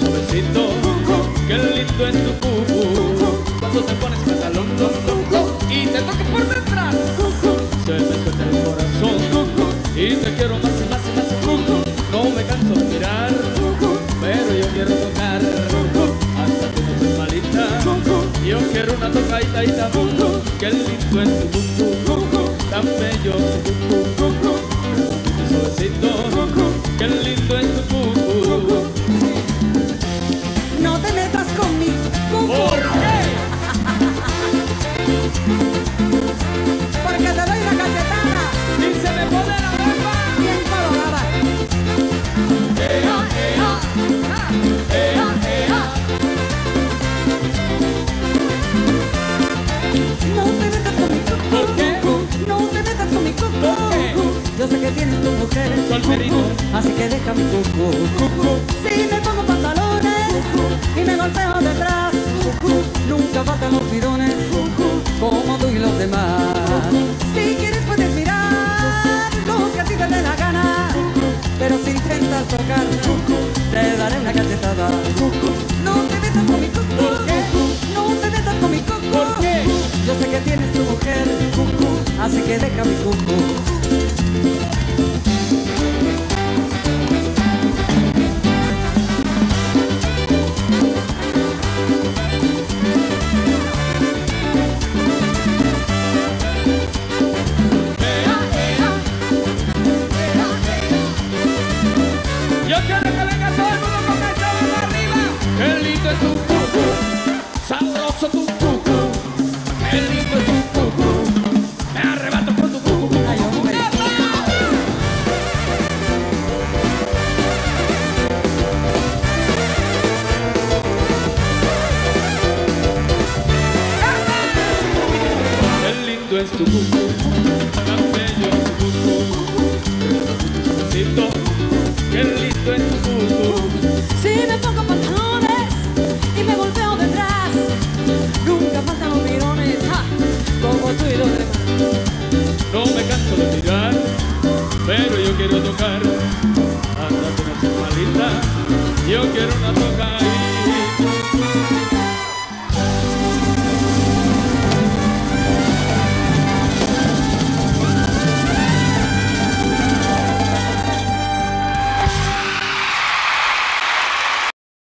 Suavecito, qué lindo es tu cucu. Cuando te pones pantalón, y te toques por detrás. Se me suelta el corazón y te quiero más y más y más. No me canso de mirar, pero yo quiero tocar. Hasta que no seas malita, yo quiero una tocadita y tabuco. Qué lindo es tu cucu, tan bello tu. Suavecito. Yo sé que tienes tu mujer, Solterito. cucu, así que deja mi cucu. Si me pongo pantalones y me golpeo detrás, intentas tocar, te daré una cachetada. No te metas con mi cucu, ¿Por qué? no te metas con mi cucu. ¿Por qué? Yo sé que tienes tu mujer, así que deja mi cucu. Yo quiero que venga todo el mundo con arriba. Qué lindo es tu cucu, sabroso tu cucu. Qué lindo es tu cucu, me arrebato con tu cucu. Ay, hombre. Qué lindo es tu cucu, tan bello es tu. tocar, ándate una chavalita, yo quiero una toca